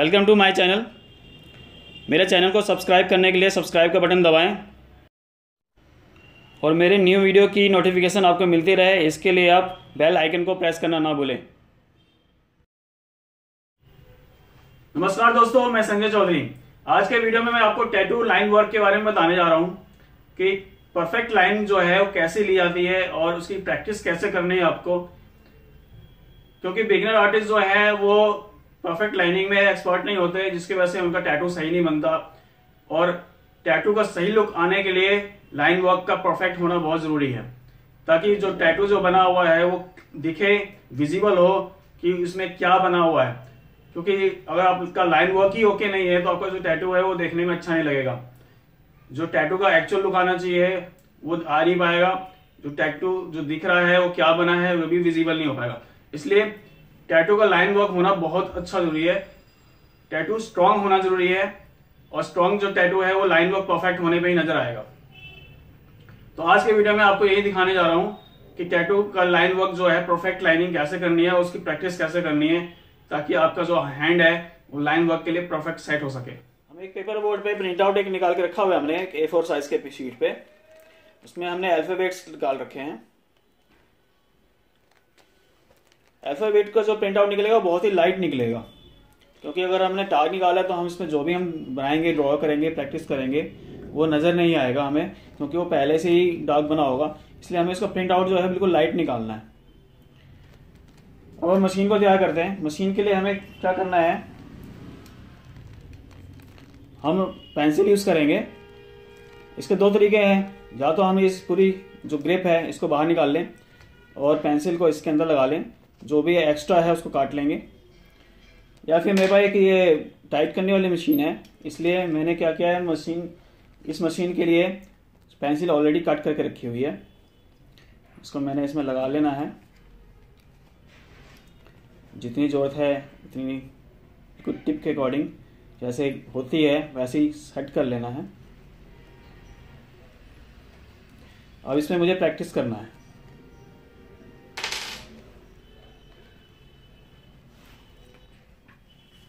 Welcome to my channel. मेरे channel को subscribe करने के लिए सब्सक्राइब का बटन दबाएँ। और मेरे न्यू वीडियो की नोटिफिकेशन आपको मिलती रहे, इसके लिए आप बेल आइकन को प्रेस करना ना भूलें। नमस्कार दोस्तों, मैं संजय चौधरी। आज के वीडियो में मैं आपको टैटू लाइन वर्क के बारे में बताने जा रहा हूँ कि परफेक्ट लाइन जो है, वो कैसे ली जाती है और उसकी प्रैक्टिस कैसे करनी है आपको। क्योंकि बिगिनर आर्टिस्ट जो है, वो परफेक्ट लाइनिंग में एक्सपर्ट नहीं होते, जिसकी वजह से उनका टैटू सही नहीं बनता। और टैटू का सही लुक आने के लिए लाइन वर्क का परफेक्ट होना बहुत ज़रूरी है। ताकि जो टैटू जो बना हुआ है, वो दिखे विजिबल हो कि उसमें क्या बना हुआ है। क्योंकि अगर आपका लाइन वर्क ही ओके नहीं है तो आपका जो टैटू है, वो देखने में अच्छा नहीं लगेगा। जो टैटू का एक्चुअल लुक आना चाहिए, वो आ नहीं पाएगा। जो टैटू जो दिख रहा है, वो क्या बना है, वो भी विजिबल नहीं हो पाएगा। इसलिए टैटू का लाइन वर्क होना बहुत अच्छा ज़रूरी है। टैटू स्ट्रांग होना ज़रूरी है और स्ट्रांग जो टैटू है, वो लाइन वर्क परफेक्ट होने पे ही नज़र आएगा। तो आज के वीडियो में आपको यही दिखाने जा रहा हूँ कि टैटू का लाइन वर्क जो है परफेक्ट लाइनिंग कैसे करनी है, उसकी प्रैक्टिस कैसे करनी है, ताकि आपका जो हैंड है, वो लाइन वर्क के लिए परफेक्ट सेट हो सके। हम एक पेपर बोर्ड पे प्रिंट आउट एक निकाल के रखा हुआ है हमने ए फोर साइज़ के शीट पे। उसमें हमने अल्फाबेट्स निकाल रखे हैं। अल्फ़ाबेट का जो प्रिंट आउट निकलेगा बहुत ही लाइट निकलेगा। क्योंकि अगर हमने टाग निकाला तो हम इसमें जो भी हम बनाएँगे ड्रॉ करेंगे प्रैक्टिस करेंगे, वो नज़र नहीं आएगा हमें, क्योंकि वो पहले से ही डार्क बना होगा। इसलिए हमें इसका प्रिंट आउट जो है, बिल्कुल लाइट निकालना है। और मशीन को तैयार करते हैं। मशीन के लिए हमें क्या करना है? हम पेंसिल यूज़ करेंगे। इसके दो तरीके हैं। या तो हम इस पूरी जो ग्रिप है, इसको बाहर निकाल लें और पेंसिल को इसके अंदर लगा लें। जो भी एक्स्ट्रा है उसको काट लेंगे। या फिर मेरे पास एक ये टाइट करने वाली मशीन है, इसलिए मैंने क्या किया है मशीन इस मशीन के लिए पेंसिल ऑलरेडी काट करके रखी हुई है। इसको मैंने इसमें लगा लेना है। जितनी ज़रूरत है उतनी कुछ टिप के अकॉर्डिंग जैसे होती है, वैसे ही सेट कर लेना है। अब इसमें मुझे प्रैक्टिस करना है।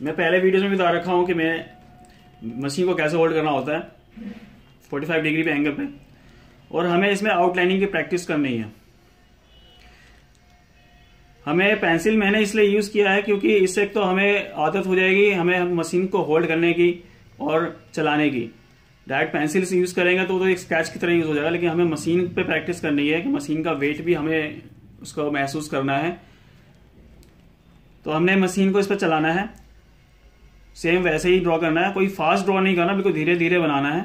मैं पहले वीडियोस में बता रखा हूँ कि मैं मशीन को कैसे होल्ड करना होता है 45 डिग्री पे एंगल पे और हमें इसमें आउटलाइनिंग की प्रैक्टिस करनी है। हमें पेंसिल मैंने इसलिए यूज़ किया है क्योंकि इससे तो हमें आदत हो जाएगी हमें मशीन को होल्ड करने की और चलाने की। डायरेक्ट पेंसिल से यूज़ करेंगे तो, तो एक स्केच की तरह यूज़ हो जाएगा लेकिन हमें मशीन पे प्रैक्टिस करनी है कि मशीन का वेट भी हमें उसको महसूस करना है। तो हमने मशीन को इस पर चलाना है। सेम वैसे ही ड्रॉ करना है। कोई फास्ट ड्रॉ नहीं करना, बिल्कुल धीरे धीरे बनाना है।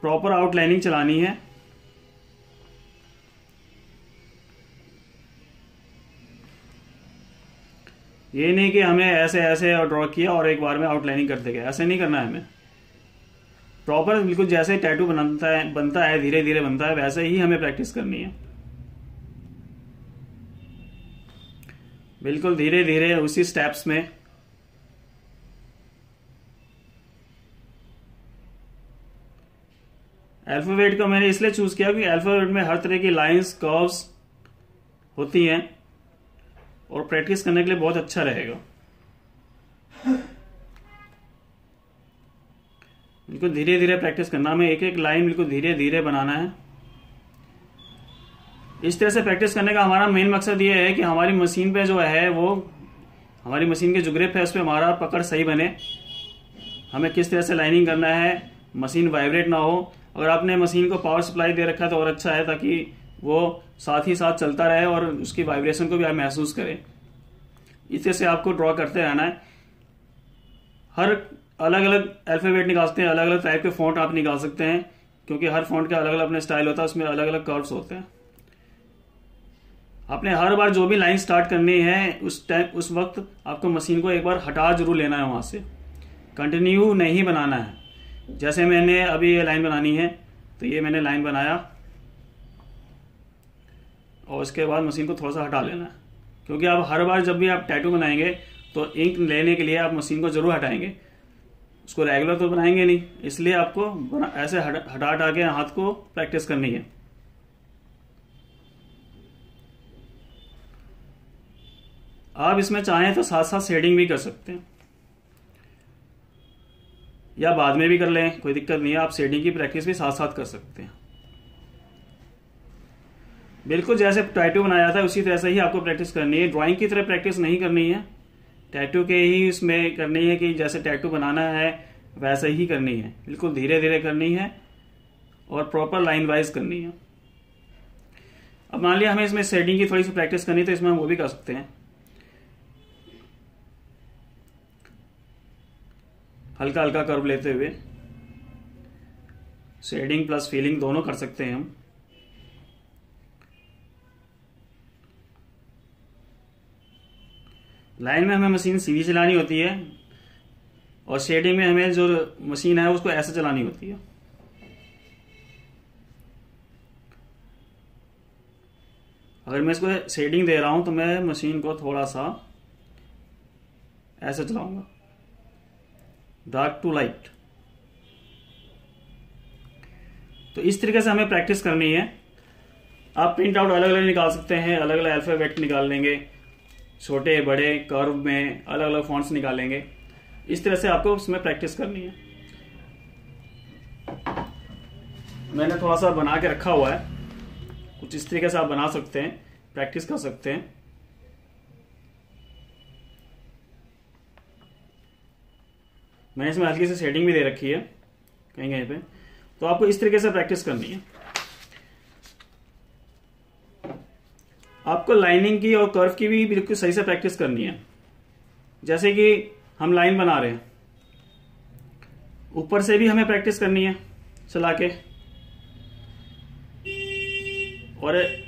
प्रॉपर आउटलाइनिंग चलानी है। ये नहीं कि हमें ऐसे ऐसे ड्रॉ किया और एक बार में आउटलाइनिंग करते गए ऐसे नहीं करना है हमें। प्रॉपर बिल्कुल जैसे टैटू बनता है बनता है धीरे धीरे बनता है, वैसे ही हमें प्रैक्टिस करनी है। बिल्कुल धीरे धीरे उसी स्टेप्स में। अल्फ़ाबेट को मैंने इसलिए चूज़ किया कि अल्फ़ाबेट में हर तरह की लाइंस कर्व्स होती हैं और प्रैक्टिस करने के लिए बहुत अच्छा रहेगा। बिल्कुल धीरे धीरे प्रैक्टिस करना। हमें एक एक लाइन बिल्कुल धीरे धीरे बनाना है। इस तरह से प्रैक्टिस करने का हमारा मेन मकसद ये है कि हमारी मशीन पे जो है वो, हमारी मशीन के जो ग्रिप है, उस पर हमारा पकड़ सही बने। हमें किस तरह से लाइनिंग करना है मशीन वाइब्रेट ना हो। अगर आपने मशीन को पावर सप्लाई दे रखा है तो और अच्छा है, ताकि वो साथ ही साथ चलता रहे और उसकी वाइब्रेशन को भी आप महसूस करें। इस तरह से आपको ड्रॉ करते रहना है। हर अलग अलग अल्फ़ाबेट निकाल सकते हैं अलग अलग टाइप के फॉन्ट आप निकाल सकते हैं, क्योंकि हर फॉन्ट का अलग अलग अपने स्टाइल होता है, उसमें अलग अलग कर्व्स होते हैं। आपने हर बार जो भी लाइन स्टार्ट करनी है, उस टाइम उस वक्त आपको मशीन को एक बार हटा ज़रूर लेना है वहाँ से। कंटिन्यू नहीं बनाना है। जैसे मैंने अभी ये लाइन बनानी है तो ये मैंने लाइन बनाया। और उसके बाद मशीन को थोड़ा सा हटा लेना है। क्योंकि आप हर बार जब भी आप टैटू बनाएँगे तो इंक लेने के लिए आप मशीन को ज़रूर हटाएँगे। उसको रेगुलर तो बनाएँगे नहीं, इसलिए आपको ऐसे हटा हटा के हाथ को प्रैक्टिस करनी है। आप इसमें चाहें तो साथ साथ शेडिंग भी कर सकते हैं। या बाद में भी कर लें, कोई दिक्कत नहीं है, आप शेडिंग की प्रैक्टिस भी साथ साथ कर सकते हैं। बिल्कुल जैसे टैटू बनाया है उसी तरह से ही आपको प्रैक्टिस करनी है। ड्राइंग की तरह प्रैक्टिस नहीं करनी है। टैटू के ही उसमें करनी है कि जैसे टैटू बनाना है, वैसे ही करनी है। बिल्कुल धीरे धीरे करनी है और प्रॉपर लाइन वाइज करनी है। अब मान लिया हमें इसमें शेडिंग की थोड़ी सी प्रैक्टिस करनी तो इसमें हम वो भी कर सकते हैं। हल्का हल्का कर्व लेते हुए। शेडिंग प्लस फीलिंग दोनों कर सकते हैं हम। लाइन में हमें मशीन सीधी चलानी होती है और शेडिंग में हमें जो मशीन है उसको ऐसे चलानी होती है। अगर मैं इसको शेडिंग दे रहा हूँ तो मैं मशीन को थोड़ा सा ऐसे चलाऊँगा। डार्क टू लाइट तो इस तरीके से हमें प्रैक्टिस करनी है। आप प्रिंट आउट अलग अलग निकाल सकते हैं अलग अलग अल्फ़ाबेट निकाल लेंगे। छोटे, बड़े कर्व में अलग अलग फॉन्ट्स निकालेंगे इस तरह से आपको उसमें प्रैक्टिस करनी है। मैंने थोड़ा सा बना के रखा हुआ है। कुछ इस तरीके से आप बना सकते हैं प्रैक्टिस कर सकते हैं। मैंने इसमें हल्की सी सेटिंग भी दे रखी है, कहीं कहीं पे। तो आपको इस तरीके से प्रैक्टिस करनी है। आपको लाइनिंग की और कर्व की भी बिल्कुल सही से प्रैक्टिस करनी है। जैसे कि हम लाइन बना रहे हैं। ऊपर से भी हमें प्रैक्टिस करनी है, चला के। और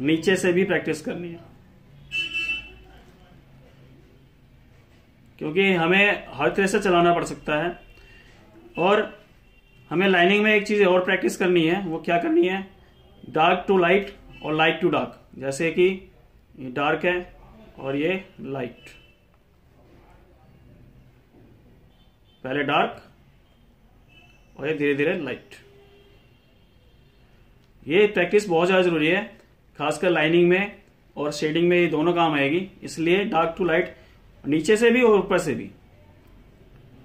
नीचे से भी प्रैक्टिस करनी है। क्योंकि हमें हर तरह से चलाना पड़ सकता है। और हमें लाइनिंग में एक चीज़ और प्रैक्टिस करनी है, वो क्या करनी है? डार्क टू लाइट और लाइट टू डार्क जैसे कि ये डार्क है और ये लाइट पहले डार्क और ये धीरे धीरे लाइट ये प्रैक्टिस बहुत ज़्यादा ज़रूरी है, खासकर लाइनिंग में और शेडिंग में ये दोनों काम आएगी। इसलिए डार्क टू लाइट नीचे से भी और ऊपर से भी।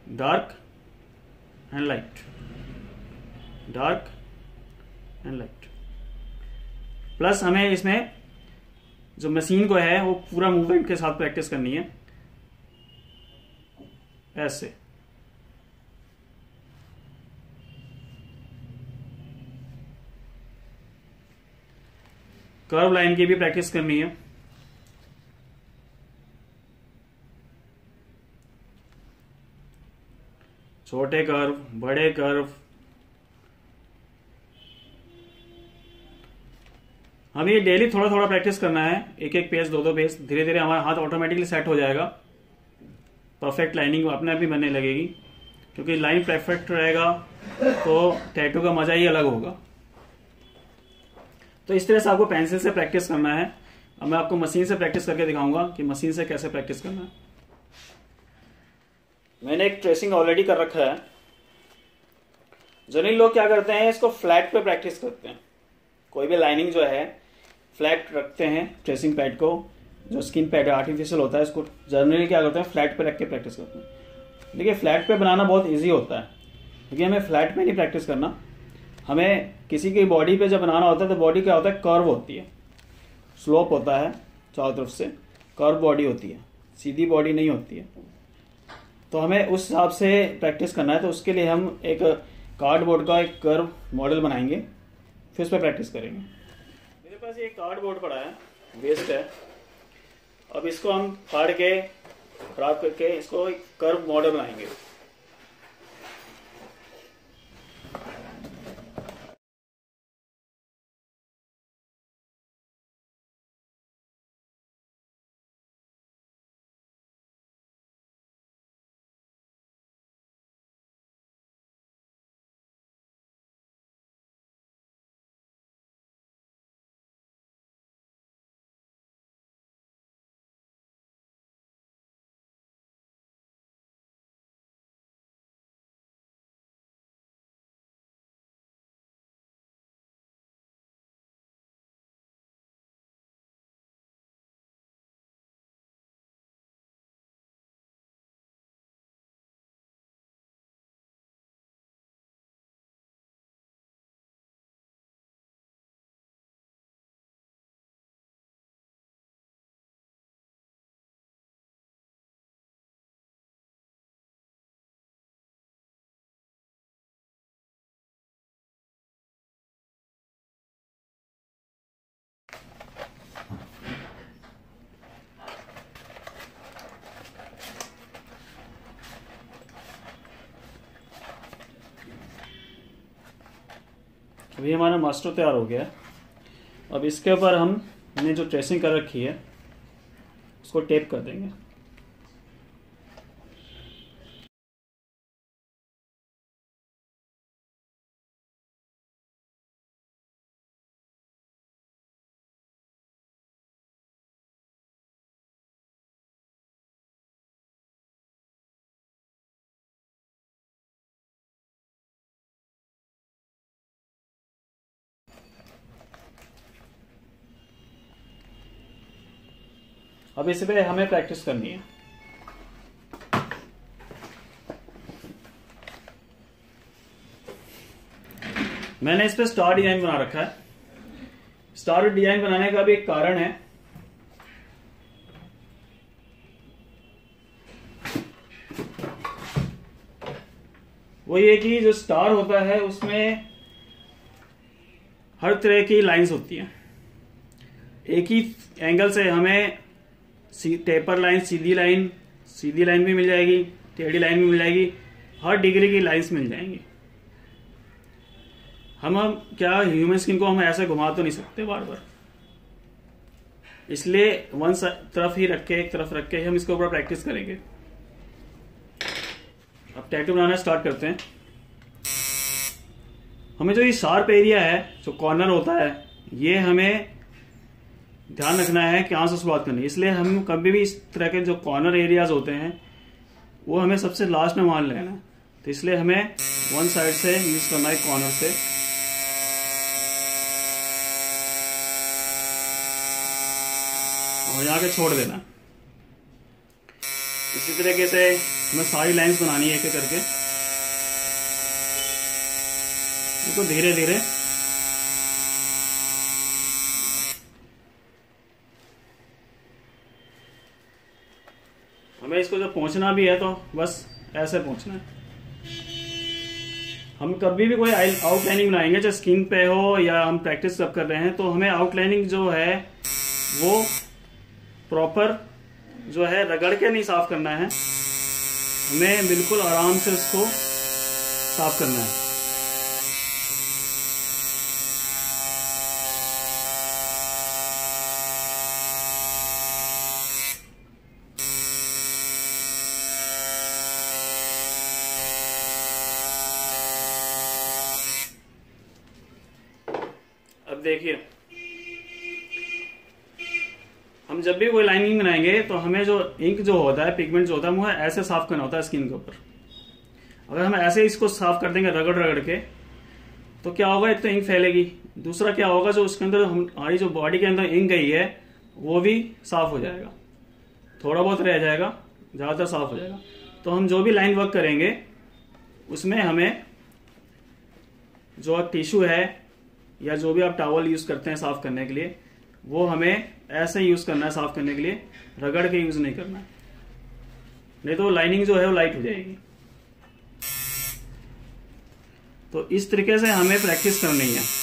Dark and light dark and light plus हमें इसमें जो मशीन को है, वो पूरा मूवमेंट के साथ प्रैक्टिस करनी है। ऐसे। कर्व लाइन की भी प्रैक्टिस करनी है। छोटे कर्व, बड़े कर्व। हमें ये डेली थोड़ा थोड़ा प्रैक्टिस करना है। एक एक पेज दो दो पेज धीरे धीरे हमारा हाथ ऑटोमेटिकली सेट हो जाएगा। परफेक्ट लाइनिंग अपने आप ही बनने लगेगी। क्योंकि लाइन परफेक्ट रहेगा तो टैटू का मज़ा ही अलग होगा। तो इस तरह से आपको पेंसिल से प्रैक्टिस करना है। अब मैं आपको मशीन से प्रैक्टिस करके दिखाऊँगा कि मशीन से कैसे प्रैक्टिस करना है। मैंने एक ट्रेसिंग ऑलरेडी कर रखा है। जनरली लोग क्या करते हैं, इसको फ्लैट पे प्रैक्टिस करते हैं। कोई भी लाइनिंग जो है फ्लैट रखते हैं ट्रेसिंग पैड को। जो स्किन पैड आर्टिफिशियल होता है इसको। जनरली क्या करते हैं फ्लैट पे रख के प्रैक्टिस करते हैं। देखिए फ्लैट पे बनाना बहुत ईजी होता है। क्योंकि हमें फ्लैट पे नहीं प्रैक्टिस करना। हमें किसी की बॉडी पे जब बनाना होता है तो बॉडी क्या होता है कर्व होती है। स्लोप होता है, चारों तरफ़ से। कर्व बॉडी होती है। सीधी बॉडी नहीं होती है। तो हमें उस हिसाब से प्रैक्टिस करना है तो उसके लिए हम एक कार्डबोर्ड का एक कर्व मॉडल बनाएँगे, फिर उस पर प्रैक्टिस करेंगे। मेरे पास ये कार्डबोर्ड पड़ा है वेस्ट है। अब इसको हम फाड़ के, खराब करके इसको एक कर्व मॉडल बनाएँगे। अभी हमारा मास्टर तैयार हो गया है। अब इसके ऊपर हमने जो ट्रेसिंग कर रखी है, उसको टेप कर देंगे। अब इस पे हमें प्रैक्टिस करनी है। मैंने इस पे स्टार डिज़ाइन बना रखा है। स्टार डिज़ाइन बनाने का भी एक कारण है। वो ये कि जो स्टार होता है, उसमें हर तरह की लाइंस होती हैं। एक ही एंगल से हमें टेपर लाइन सीधी लाइन सीधी लाइन भी मिल जाएगी, टेढ़ी लाइन भी मिल जाएगी, हर डिग्री की लाइंस मिल जाएँगी। हम हम क्या ह्यूमन स्किन को हम ऐसे घुमा तो नहीं सकते बार बार इसलिए वन तरफ़ ही रख के, एक तरफ़ रख के हम इसके ऊपर प्रैक्टिस करेंगे। अब टैटू बनाना स्टार्ट करते हैं। हमें जो ये शार्प एरिया है, जो कॉर्नर होता है, ये हमें ध्यान रखना है कि से शुरुआत करनी इसलिए हम कभी भी इस तरह के जो कॉर्नर एरियाज़ होते हैं, वो हमें सबसे लास्ट में मान लेना तो इसलिए हमें वन साइड से यूज़ करना है कॉर्नर से। और यहाँ के छोड़ देना। इसी तरीके से हमें सारी लाइंस बनानी है एक करके। इसको धीरे धीरे इसको जब पहुँचना भी है तो बस ऐसे पहुँचना है। हम कभी भी कोई आउटलाइनिंग बनाएँगे, चाहे स्किन पे हो या हम प्रैक्टिस सब कर रहे हैं तो हमें आउटलाइनिंग जो है, वो प्रॉपर जो है रगड़ के नहीं साफ़ करना है। हमें बिल्कुल आराम से उसको साफ़ करना है अब देखिए, हम जब भी कोई लाइनिंग बनाएँगे तो हमें जो इंक जो होता है पिगमेंट जो होता है, वो ऐसे साफ़ करना होता है स्किन के ऊपर। अगर हम ऐसे इसको साफ़ कर देंगे रगड़ रगड़ के तो क्या होगा? एक तो इंक फैलेगी। दूसरा क्या होगा? जो उसके अंदर हमारी जो बॉडी के अंदर इंक गई है, वो भी साफ़ हो जाएगा। थोड़ा बहुत रह जाएगा, ज़्यादातर साफ़ हो जाएगा। तो हम जो भी लाइन वर्क करेंगे, उसमें हमें जो टिश्यू है या जो भी आप टावल यूज़ करते हैं साफ़ करने के लिए, वो हमें ऐसे यूज़ करना है साफ़ करने के लिए, रगड़ के यूज़ नहीं करना। नहीं तो लाइनिंग जो है वो लाइट हो जाएगी। तो इस तरीके से हमें प्रैक्टिस करनी है।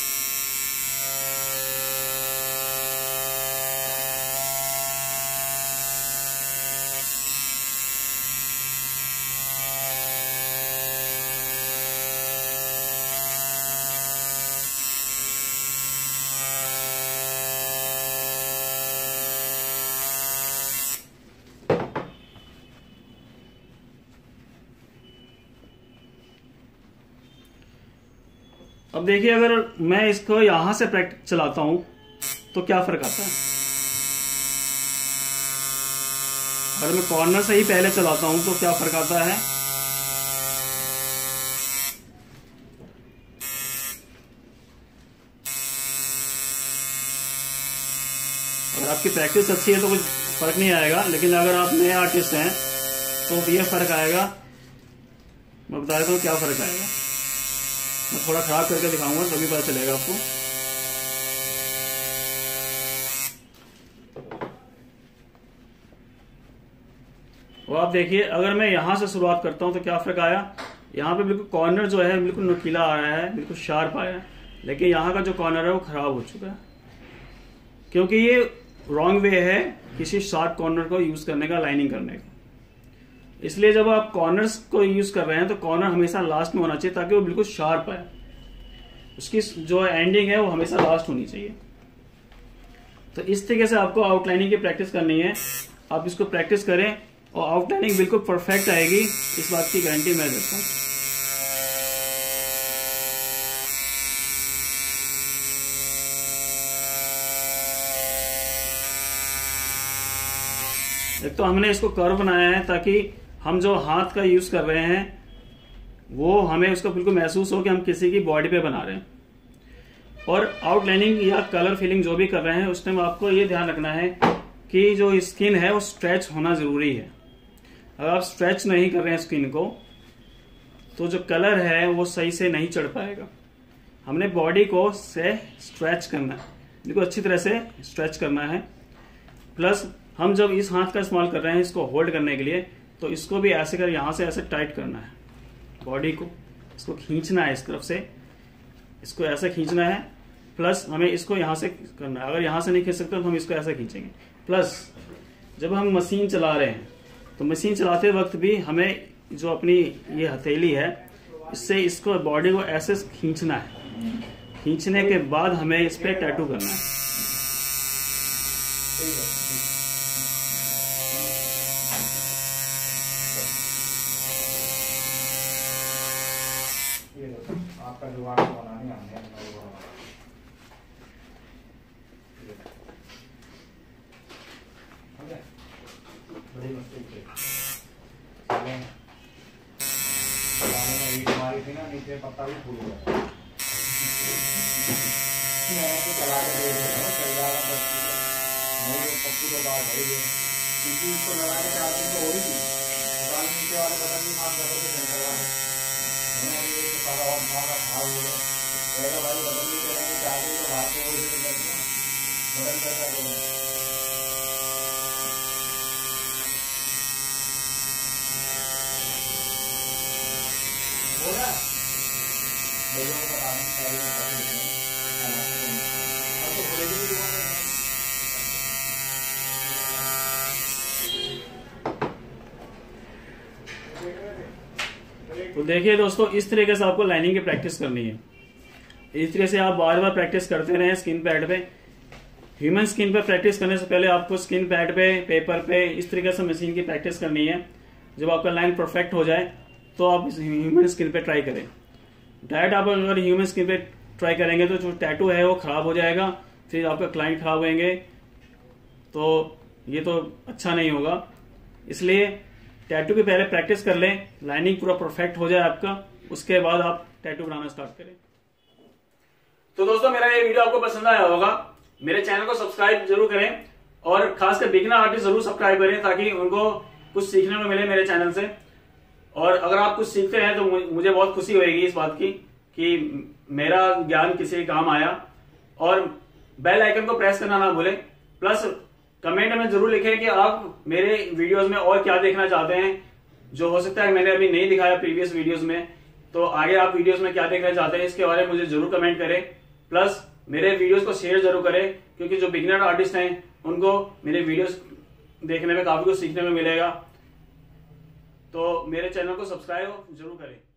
अब देखिए, अगर मैं इसको यहाँ से प्रैक्टिस चलाता हूँ तो क्या फ़र्क आता है? अगर मैं कॉर्नर से ही पहले चलाता हूँ तो क्या फ़र्क आता है? अगर आपकी प्रैक्टिस अच्छी है तो कुछ फ़र्क नहीं आएगा, लेकिन अगर आप नए आर्टिस्ट हैं तो ये फ़र्क आएगा। मैं बता देता हूँ क्या फ़र्क आएगा। मैं थोड़ा खराब करके दिखाऊँगा, तभी पता चलेगा आपको। और आप देखिए, अगर मैं यहाँ से शुरुआत करता हूँ तो क्या फ़र्क आया? यहाँ पे बिल्कुल कॉर्नर जो है, बिल्कुल नुकीला आ रहा है, बिल्कुल शार्प आया है। लेकिन यहाँ का जो कॉर्नर है, वो खराब हो चुका है। क्योंकि ये रॉन्ग वे है किसी शार्प कॉर्नर को यूज़ करने का लाइनिंग करने का। इसलिए जब आप कॉर्नर्स को यूज़ कर रहे हैं तो कॉर्नर हमेशा लास्ट में होना चाहिए ताकि वो बिल्कुल शार्प आए। उसकी जो एंडिंग है, वो हमेशा लास्ट होनी चाहिए। तो इस तरीके से आपको आउटलाइनिंग की प्रैक्टिस करनी है। आप इसको प्रैक्टिस करें और आउटलाइनिंग बिल्कुल परफेक्ट आएगी। इस बात की गारंटी मैं देता हूँ। एक तो हमने इसको कर्व बनाया है ताकि हम जो हाथ का यूज़ कर रहे हैं, वो हमें उसको बिल्कुल महसूस हो कि हम किसी की बॉडी पे बना रहे हैं। और आउटलाइनिंग या कलर फिलिंग जो भी कर रहे हैं, उस टाइम आपको ये ध्यान रखना है कि जो स्किन है, वो स्ट्रेच होना ज़रूरी है। अगर आप स्ट्रेच नहीं कर रहे हैं स्किन को तो जो कलर है, वो सही से नहीं चढ़ पाएगा। हमने बॉडी को से स्ट्रेच करना है। अच्छी तरह से स्ट्रेच करना है। प्लस हम जब इस हाथ का इस्तेमाल कर रहे हैं, इसको होल्ड करने के लिए तो इसको भी ऐसे कर, यहाँ से ऐसे टाइट करना है। बॉडी को इसको खींचना है इस तरफ़ से। इसको ऐसे खींचना है प्लस हमें इसको यहाँ से करना है। अगर यहाँ से नहीं खींच सकते तो हम इसको ऐसे खींचेंगे। प्लस जब हम मशीन चला रहे हैं तो मशीन चलाते वक्त भी हमें जो अपनी ये हथेली है, इससे इसको बॉडी को ऐसे खींचना है। खींचने के बाद हमें इस पर टैटू करना है आपका जुगाड़ तो बनाने आने बड़ी मुश्किल हमारी थी ना नीचे पत्ता भी फूल गया चला के देख रहे चल जाएगा पप्पू तो बात है लगा चार दिन तो हो ही थी नीचे वाले बटन भी काम कर रहे थे पहला भाई बदल नहीं करेंगे चाहते तो भाग को से करते बदल कैसा करेंगे बोला लोगों को बताने सारी अब तो बोले भी दुकान तो देखिए दोस्तों, इस तरीके से आपको लाइनिंग की प्रैक्टिस करनी है। इस तरह से आप बार बार प्रैक्टिस करते रहे स्किन पैड पे। ह्यूमन स्किन पे प्रैक्टिस करने से पहले आपको स्किन पैड पे पेपर पे, इस तरीके से मशीन की प्रैक्टिस करनी है। जब आपका लाइन परफेक्ट हो जाए तो आप ह्यूमन स्किन पे ट्राई करें। डायरेक्ट आप अगर ह्यूमन स्किन पे ट्राई करेंगे तो जो टैटू है वो खराब हो जाएगा, फिर आपका क्लाइंट खराब होंगे। तो ये तो अच्छा नहीं होगा। इसलिए टैटू की पहले प्रैक्टिस कर लें लाइनिंग पूरा परफेक्ट हो जाए आपका, उसके बाद आप टैटू बनाना स्टार्ट करें। तो दोस्तों, मेरा ये वीडियो आपको पसंद आया होगा, मेरे चैनल को सब्सक्राइब ज़रूर करें, और खासकर बिगनर आर्टिस्ट ज़रूर सब्सक्राइब करें, ताकि उनको कुछ सीखने को मिले मेरे चैनल से। और अगर आप कुछ सीखते हैं तो मुझे बहुत खुशी होगी इस बात की, कि मेरा ज्ञान किसी काम आया। और बेल आइकन को प्रेस करना ना भूलें प्लस कमेंट में ज़रूर लिखें कि आप मेरे वीडियोस में और क्या देखना चाहते हैं, जो हो सकता है मैंने अभी नहीं दिखाया प्रीवियस वीडियोस में तो आगे आप वीडियोस में क्या देखना चाहते हैं, इसके बारे में मुझे ज़रूर कमेंट करें। प्लस, मेरे वीडियोस को शेयर ज़रूर करें, क्योंकि जो बिगनर आर्टिस्ट हैं, उनको मेरे वीडियोस देखने में काफ़ी कुछ सीखने में मिलेगा। तो मेरे चैनल को सब्सक्राइब ज़रूर करें।